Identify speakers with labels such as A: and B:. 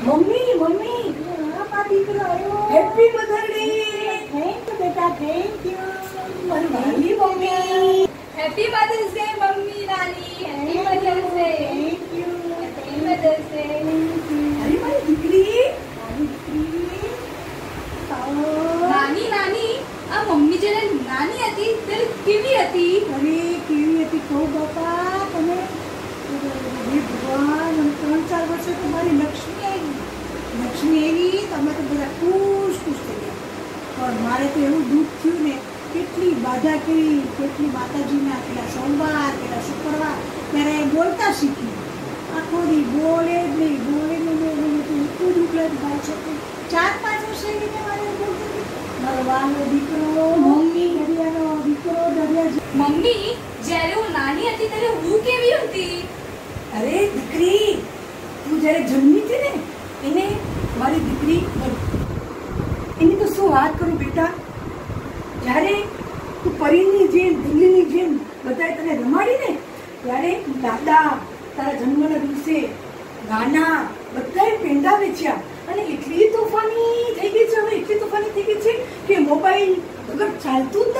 A: Mummy mummy
B: આ દીકરો આવ્યો
A: happy mother day
B: thank you બેટા થેન્ક યુ
A: મારી નાની mummy
C: happy mother's day mummy નાની happy mother's day
B: thank you
C: happy mother's day
A: અરે મારી દીકરી
C: નાની નાની આ મમ્મી જ્યારે નાની હતી ત્યારે કેવી હતી
B: અરે કેવી હતી કહું બાપા તમે હે ભગવાન અને ત્રણ ચાર વર્ષે તમારી લક્ષ્મી આવી લક્ષ્મી આવી તમે તો બધા ખુશ ખુશ થઈ ગયા. પણ મારે તો એવું દુઃખ થયું ને કેટલી બાધા કરી કેટલી માતાજીના પેલા સોમવાર પેલા શુક્રવાર. ત્યારે બોલતા શીખ્યું. આખો દી બોલે જ નહીં બોલે ને બોલે તો એટલું દુઃખ લાગે ભાઈ છે ચાર પાંચ વર્ષે એવીને મારે એવું બોલતી મારો વાલો દીકરો મમ્મી. દરિયાનો દીકરો દરિયા
C: મમ્મી જ્યારે હું નાની હતી ત્યારે હું કેવી હતી?
A: અરે દીકરી તું જ્યારે જન્મી મારી દીકરી એની તો શું વાત કરું બેટા? જ્યારે તું પરીની જેમ, દિલ્હીની જેમ બધાએ તને રમાડી ને, ત્યારે દાદા તારા જન્મના દિવસે ગાના બધાએ પેંડા વેચ્યા. અને એટલી તોફાની થઈ ગઈ છે, હવે એટલી તોફાની થઈ ગઈ છે કે મોબાઈલ વગર ચાલતું જ